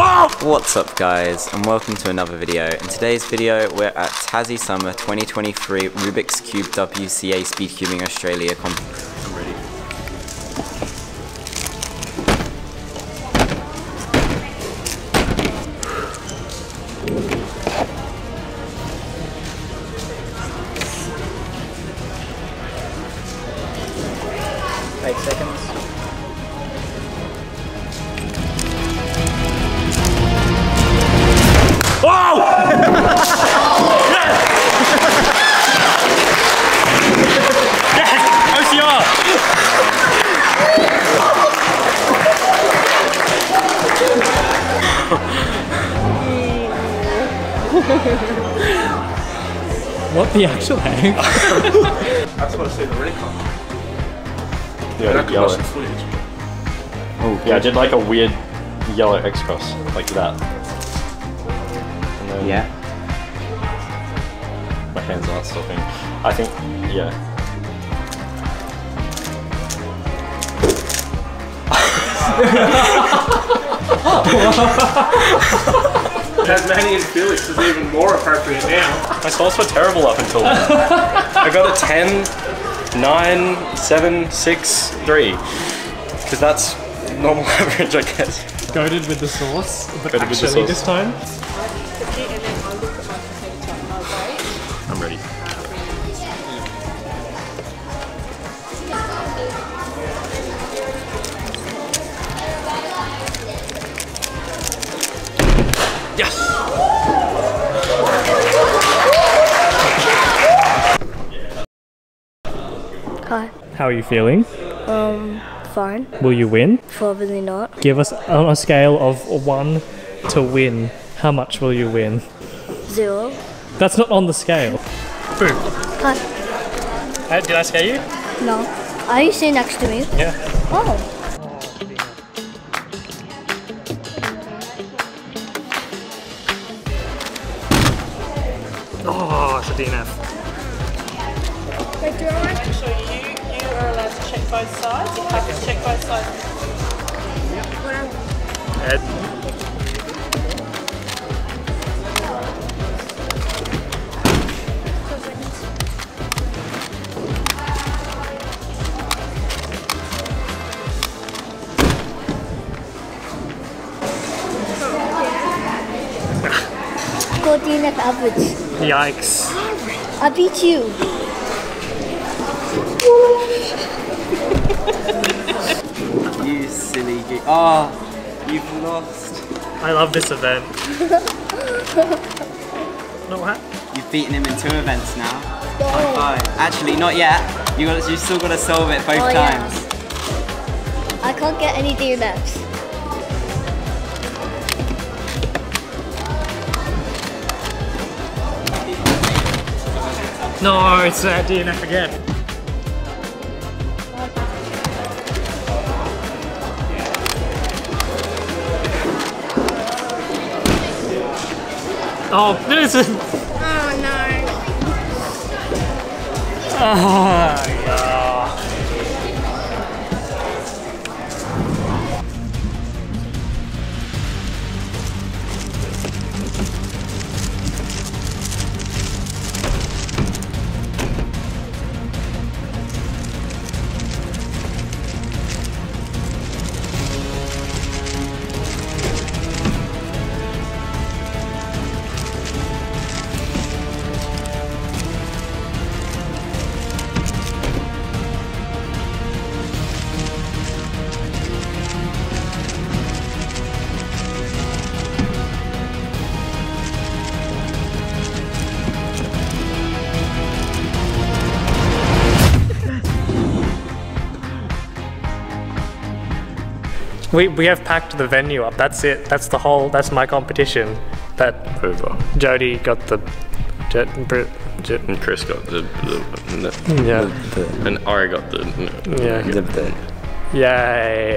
What's up guys and welcome to another video. In today's video we're at Tassie Summer 2023 Rubik's Cube WCA Speed Cubing Australia comp I'm ready. Eight seconds. What the actual heck? I just want to see the recon. Yeah, That could yellow. watch some footage. Oh Yeah, I did like a weird yellow X cross, like that. And then Yeah. my hands aren't stopping. I think, yeah. Tasmanian Feliks is even more appropriate now. My scores were terrible up until then. I got a 10, 9, 7, 6, 3. Because that's normal average, I guess. Goaded with the sauce, but Goated with the actually sauce. this time. Hi. How are you feeling? Um, fine. Will you win? Probably not. Give us on a scale of one to win. How much will you win? Zero. That's not on the scale. Boo. Hi. Uh, did I scare you? No. Are you sitting next to me? Yeah. Oh. Oh, it's a DNF. Wait, do I make sure you, you are allowed to check both sides? You have to check both sides. Ed. Go DNF average. Yikes. I beat you. You silly geek. Oh, ah, you've lost. I love this event. no, what? You've beaten him in two events now. High five. Actually, not yet. You got. You still got to solve it both Oh, yeah. times. I can't get any DNFs. No, it's uh, a DNF again. Oh, this is. Oh no. Oh, We, we have packed the venue up. That's it. That's the whole. That's my competition. That Over. Jody got the jet. Brit, jet And Chris got the. the, the yeah. and Ari got the. Yeah. The- the- Yay.